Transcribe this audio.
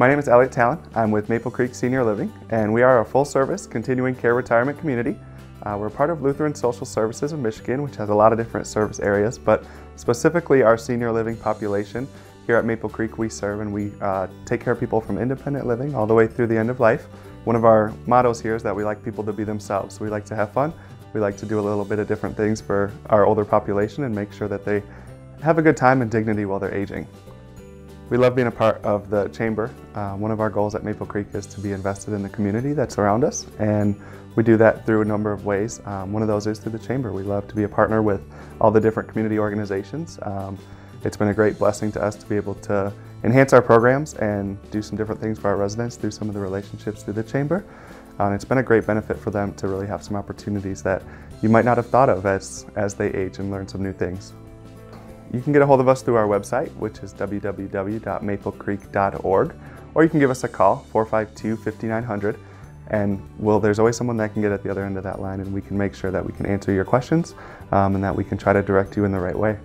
My name is Elliot Talon. I'm with Maple Creek Senior Living, and we are a full-service continuing care retirement community. Uh, we're part of Lutheran Social Services of Michigan, which has a lot of different service areas, but specifically our senior living population. Here at Maple Creek, we serve and we uh, take care of people from independent living all the way through the end of life. One of our mottos here is that we like people to be themselves. We like to have fun. We like to do a little bit of different things for our older population and make sure that they have a good time and dignity while they're aging. We love being a part of the Chamber. Uh, one of our goals at Maple Creek is to be invested in the community that's around us, and we do that through a number of ways. Um, one of those is through the Chamber. We love to be a partner with all the different community organizations. Um, it's been a great blessing to us to be able to enhance our programs and do some different things for our residents through some of the relationships through the Chamber. And it's been a great benefit for them to really have some opportunities that you might not have thought of as, as they age and learn some new things. You can get a hold of us through our website, which is www.maplecreek.org, or you can give us a call, 452-5900, and well, there's always someone that can get at the other end of that line, and we can make sure that we can answer your questions um, and that we can try to direct you in the right way.